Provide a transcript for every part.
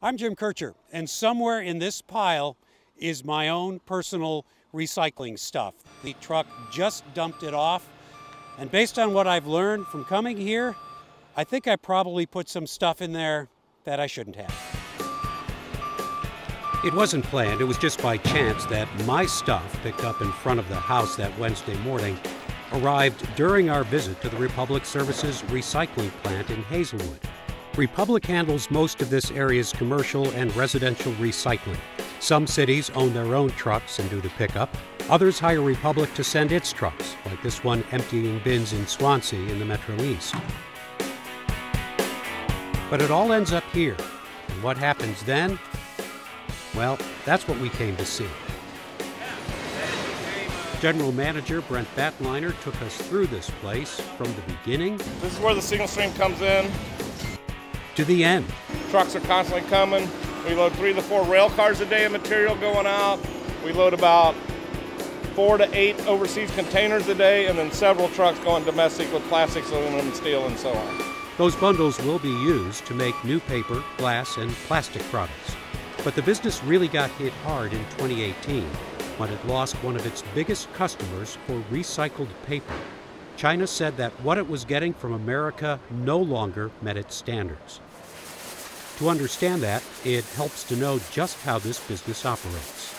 I'm Jim Kirchherr, and somewhere in this pile is my own personal recycling stuff. The truck just dumped it off, and based on what I've learned from coming here, I think I probably put some stuff in there that I shouldn't have. It wasn't planned, it was just by chance that my stuff picked up in front of the house that Wednesday morning arrived during our visit to the Republic Services recycling plant in Hazelwood. Republic handles most of this area's commercial and residential recycling. Some cities own their own trucks and do the pickup. Others hire Republic to send its trucks, like this one emptying bins in Swansea in the Metro East. But it all ends up here. And what happens then? Well, that's what we came to see. General Manager Brent Batliner took us through this place from the beginning. This is where the single stream comes in. To the end. Trucks are constantly coming. We load three to four rail cars a day of material going out. We load about four to eight overseas containers a day, and then several trucks going domestic with plastics, aluminum, steel, and so on. Those bundles will be used to make new paper, glass, and plastic products. But the business really got hit hard in 2018 when it lost one of its biggest customers for recycled paper. China said that what it was getting from America no longer met its standards. To understand that, it helps to know just how this business operates.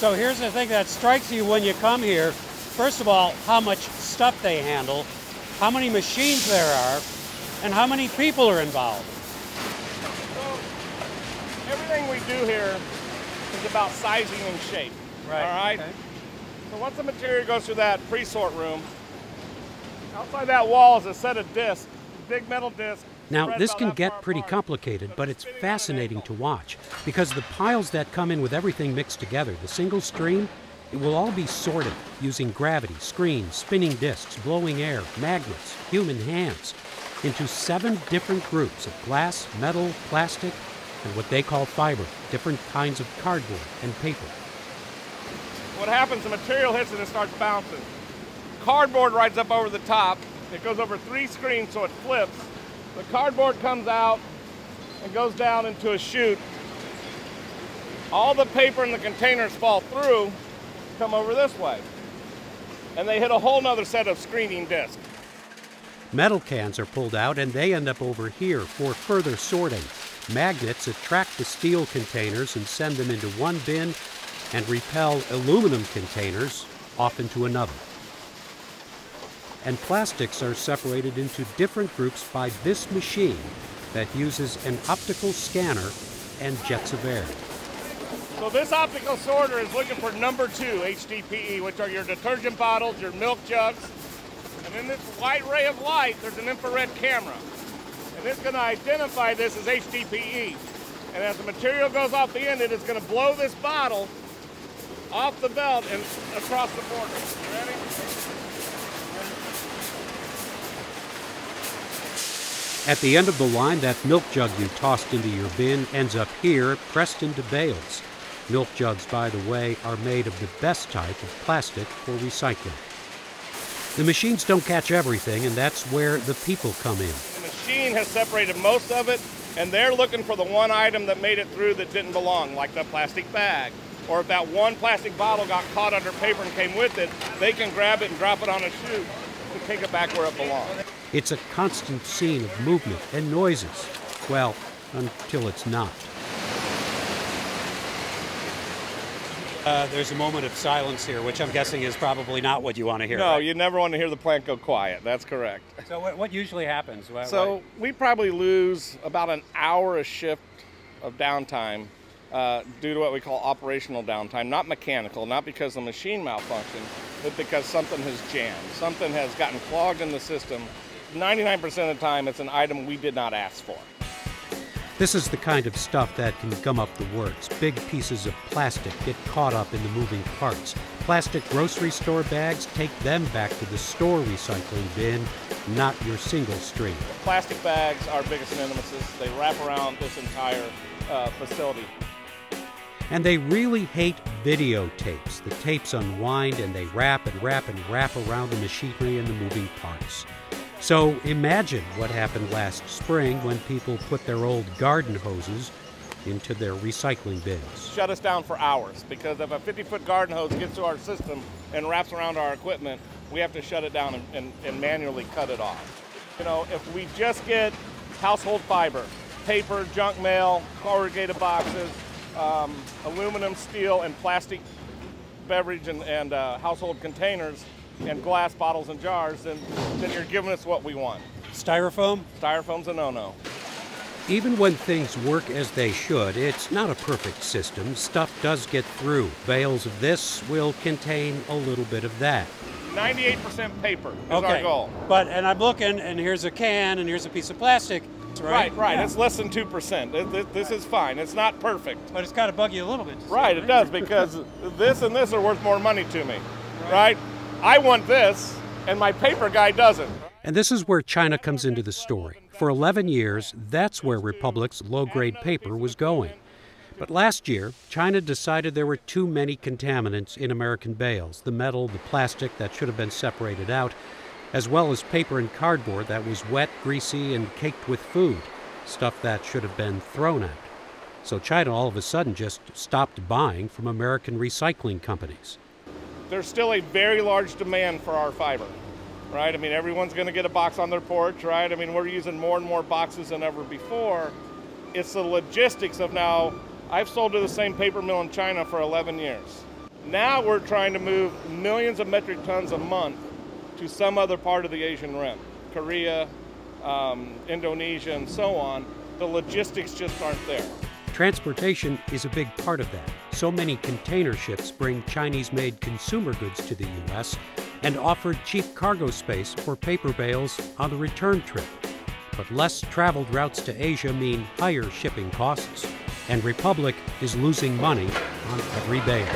So here's the thing that strikes you when you come here. First of all, how much stuff they handle, how many machines there are, and how many people are involved. So, everything we do here is about sizing and shape. Right. All right. Okay. So once the material goes through that pre-sort room, outside that wall is a set of discs, big metal discs. Now, this can get pretty complicated, but it's fascinating to watch because the piles that come in with everything mixed together, the single stream, it will all be sorted using gravity, screens, spinning discs, blowing air, magnets, human hands, into seven different groups of glass, metal, plastic, and what they call fiber, different kinds of cardboard and paper. What happens, the material hits it and it starts bouncing. Cardboard rides up over the top. It goes over three screens so it flips. The cardboard comes out and goes down into a chute. All the paper in the containers fall through, come over this way. And they hit a whole nother set of screening discs. Metal cans are pulled out and they end up over here for further sorting. Magnets attract the steel containers and send them into one bin and repel aluminum containers off into another. And plastics are separated into different groups by this machine that uses an optical scanner and jets of air. So this optical sorter is looking for number two HDPE, which are your detergent bottles, your milk jugs, and in this white ray of light, there's an infrared camera. And it's going to identify this as HDPE. And as the material goes off the end, it is going to blow this bottle off the belt and across the border. Ready? At the end of the line, that milk jug you tossed into your bin ends up here, pressed into bales. Milk jugs, by the way, are made of the best type of plastic for recycling. The machines don't catch everything, and that's where the people come in. The machine has separated most of it, and they're looking for the one item that made it through that didn't belong, like the plastic bag. Or if that one plastic bottle got caught under paper and came with it, they can grab it and drop it on a chute to take it back where it belongs. It's a constant scene of movement and noises. Well, until it's not. Uh, there's a moment of silence here, which I'm guessing is probably not what you want to hear. No, right? you never want to hear the plant go quiet. That's correct. So, what, what usually happens? Why- So why- we probably lose about an hour a shift of downtime uh, due to what we call operational downtime, not mechanical, not because the machine malfunctioned, but because something has jammed. Something has gotten clogged in the system. 99% of the time, it's an item we did not ask for. This is the kind of stuff that can gum up the works. Big pieces of plastic get caught up in the moving parts. Plastic grocery store bags take them back to the store recycling bin, not your single stream. Plastic bags are biggest nemesis. They wrap around this entire uh, facility. And they really hate videotapes. The tapes unwind and they wrap and wrap and wrap around the machinery and the moving parts. So imagine what happened last spring when people put their old garden hoses into their recycling bins. Shut us down for hours because if a 50 foot garden hose gets to our system and wraps around our equipment, we have to shut it down and, and, and manually cut it off. You know, if we just get household fiber, paper, junk mail, corrugated boxes, um, aluminum, steel, and plastic beverage and, and uh, household containers, and glass bottles and jars, then, then you're giving us what we want. Styrofoam? Styrofoam's a no no. Even when things work as they should, it's not a perfect system. Stuff does get through. Bales of this will contain a little bit of that. 98% paper is okay. our goal. But and I'm looking, and here's a can, and here's a piece of plastic. Right, right. right. Yeah. It's less than two percent. This is fine. It's not perfect. But it's got to bug you a little bit. Right, it does because this and this are worth more money to me. Right. right? I want this, and my paper guy doesn't. And this is where China comes into the story. For 11 years, that's where Republic's low grade paper was going. But last year, China decided there were too many contaminants in American bales the metal, the plastic that should have been separated out, as well as paper and cardboard that was wet, greasy, and caked with food, stuff that should have been thrown out. So China all of a sudden just stopped buying from American recycling companies there's still a very large demand for our fiber, right? I mean, everyone's going to get a box on their porch, right? I mean, we're using more and more boxes than ever before. It's the logistics of now, I've sold to the same paper mill in China for 11 years. Now we're trying to move millions of metric tons a month to some other part of the Asian rim, Korea, um, Indonesia, and so on. The logistics just aren't there. Transportation is a big part of that. So many container ships bring Chinese made consumer goods to the U.S. and offer cheap cargo space for paper bales on the return trip. But less traveled routes to Asia mean higher shipping costs, and Republic is losing money on every bale.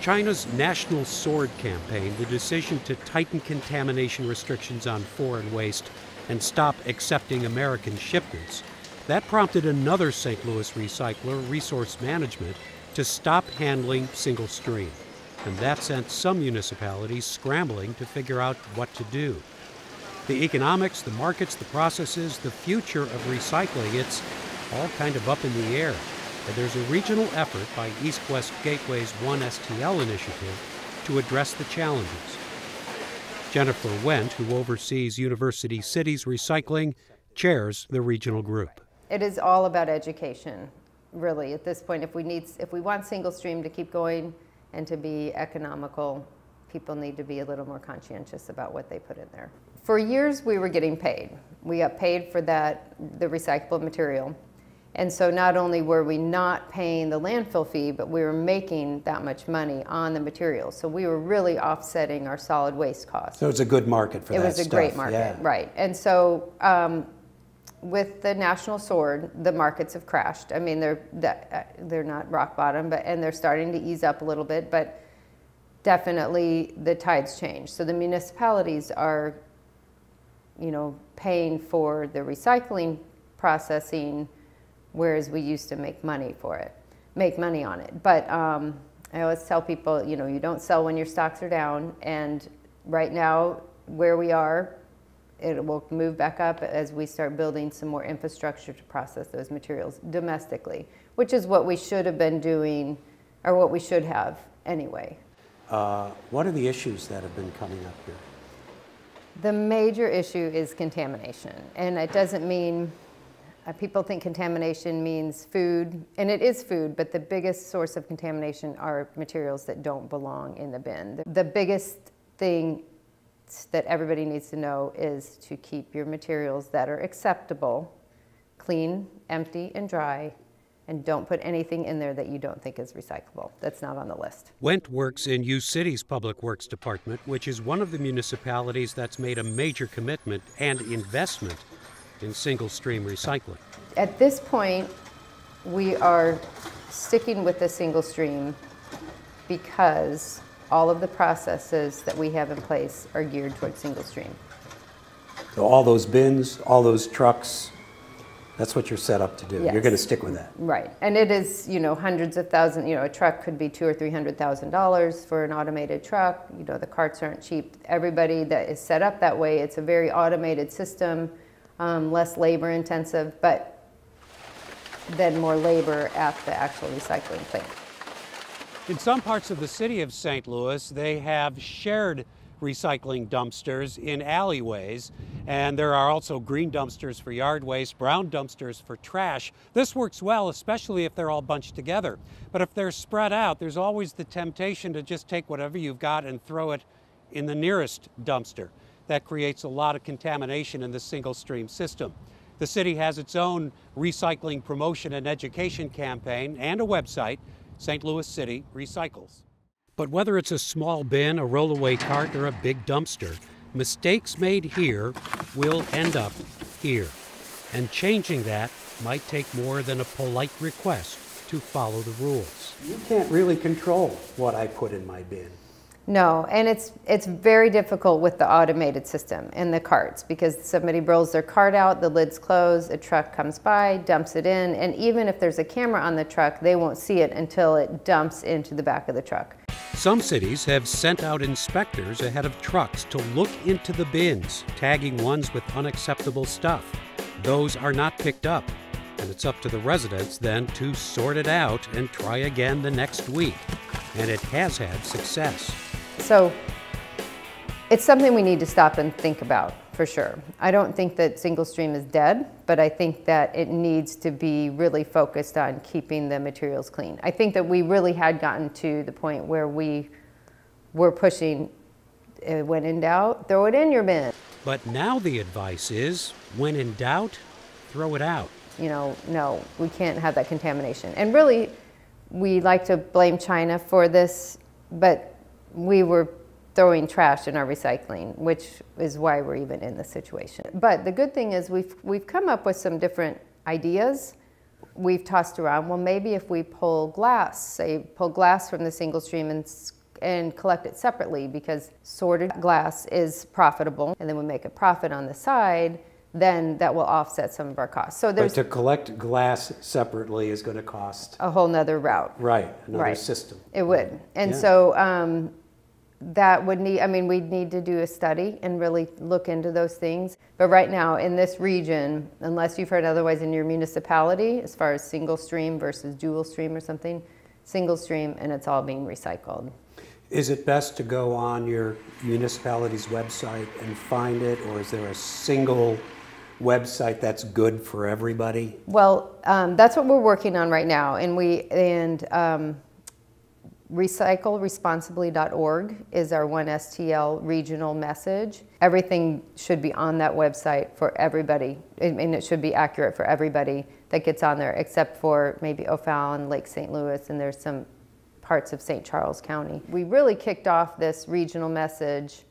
China's National Sword campaign, the decision to tighten contamination restrictions on foreign waste, and stop accepting American shipments, that prompted another St. Louis recycler, Resource Management, to stop handling single stream. And that sent some municipalities scrambling to figure out what to do. The economics, the markets, the processes, the future of recycling, it's all kind of up in the air. And there's a regional effort by East West Gateway's One STL initiative to address the challenges. Jennifer Wendt, who oversees University City's Recycling, chairs the regional group. It is all about education, really, at this point. If we, need, if we want single stream to keep going and to be economical, people need to be a little more conscientious about what they put in there. For years, we were getting paid. We got paid for that, the recyclable material. And so not only were we not paying the landfill fee, but we were making that much money on the material. So we were really offsetting our solid waste costs. So it's a good market for it that It was a stuff. great market, yeah. right. And so um, with the National Sword, the markets have crashed. I mean, they're, uh, they're not rock bottom, but, and they're starting to ease up a little bit, but definitely the tides change. So the municipalities are, you know, paying for the recycling processing whereas we used to make money for it, make money on it. But um, I always tell people, you know, you don't sell when your stocks are down. And right now, where we are, it will move back up as we start building some more infrastructure to process those materials domestically, which is what we should have been doing, or what we should have anyway. Uh, what are the issues that have been coming up here? The major issue is contamination, and it doesn't mean uh, people think contamination means food, and it is food, but the biggest source of contamination are materials that don't belong in the bin. The, the biggest thing that everybody needs to know is to keep your materials that are acceptable clean, empty, and dry, and don't put anything in there that you don't think is recyclable. That's not on the list. Wendt works in U City's Public Works Department, which is one of the municipalities that's made a major commitment and investment in single stream recycling. At this point, we are sticking with the single stream because all of the processes that we have in place are geared towards single stream. So all those bins, all those trucks, That's what you're set up to do. Yes. You're going to stick with that. Right, and it is, you know, hundreds of thousands, you know, a truck could be two or three hundred thousand dollars for an automated truck. You know, the carts aren't cheap. Everybody that is set up that way, it's a very automated system, um, less labor intensive, but then more labor at the actual recycling plant. In some parts of the city of St. Louis, they have shared recycling dumpsters in alleyways, and there are also green dumpsters for yard waste, brown dumpsters for trash. This works well, especially if they're all bunched together. But if they're spread out, there's always the temptation to just take whatever you've got and throw it in the nearest dumpster. That creates a lot of contamination in the single stream system. The city has its own recycling promotion and education campaign and a website, St. Louis City Recycles. But whether it's a small bin, a rollaway cart, or a big dumpster, mistakes made here will end up here. And changing that might take more than a polite request to follow the rules. You can't really control what I put in my bin. No, and it's it's very difficult with the automated system and the carts because somebody rolls their cart out, the lid's closed, a truck comes by, dumps it in, and even if there's a camera on the truck, they won't see it until it dumps into the back of the truck. Some cities have sent out inspectors ahead of trucks to look into the bins, tagging ones with unacceptable stuff. Those are not picked up, and it's up to the residents then to sort it out and try again the next week. And it has had success. So it's something we need to stop and think about for sure. I don't think that single stream is dead, but I think that it needs to be really focused on keeping the materials clean. I think that we really had gotten to the point where we were pushing uh, when in doubt, throw it in your bin. But now the advice is when in doubt, throw it out. You know, no, we can't have that contamination. And really, we like to blame China for this, but we were throwing trash in our recycling, which is why we're even in this situation. But the good thing is we've, we've come up with some different ideas. We've tossed around, well, maybe if we pull glass, say pull glass from the single stream and, and collect it separately because sorted glass is profitable and then we make a profit on the side, then that will offset some of our costs. So there's but to collect glass separately is going to cost a whole nother route. Right, another right. system. It would. And yeah. so um, that would need, I mean, we'd need to do a study and really look into those things. But right now, in this region, unless you've heard otherwise in your municipality, as far as single stream versus dual stream or something, single stream and it's all being recycled. Is it best to go on your municipality's website and find it, or is there a single website that's good for everybody? Well, um, that's what we're working on right now, and we and um, recycleresponsibly.org is our 1STL regional message. Everything should be on that website for everybody, and it should be accurate for everybody that gets on there, except for maybe O'Fallon, Lake St. Louis, and there's some parts of St. Charles County. We really kicked off this regional message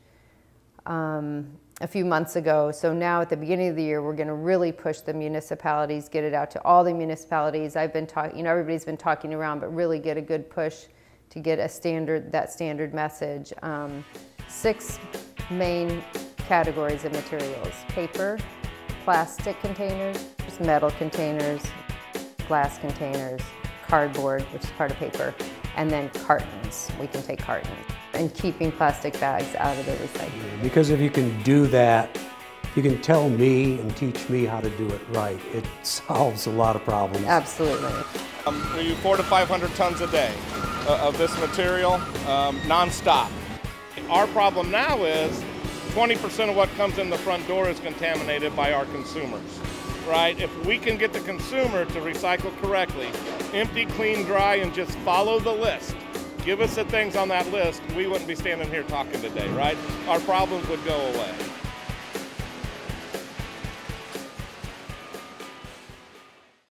um, a few months ago. So now at the beginning of the year, we're going to really push the municipalities, get it out to all the municipalities. I've been talking, you know, everybody's been talking around, but really get a good push to get a standard, that standard message. Um, six main categories of materials, paper, plastic containers, metal containers, glass containers, cardboard, which is part of paper, and then cartons. We can take cartons. And keeping plastic bags out of the recycling. Because if you can do that, you can tell me and teach me how to do it right. It solves a lot of problems. Absolutely. Um, we use four to 500 tons a day of this material um, nonstop. Our problem now is 20% of what comes in the front door is contaminated by our consumers, right? If we can get the consumer to recycle correctly, empty, clean, dry, and just follow the list, give us the things on that list, we wouldn't be standing here talking today, right? Our problems would go away.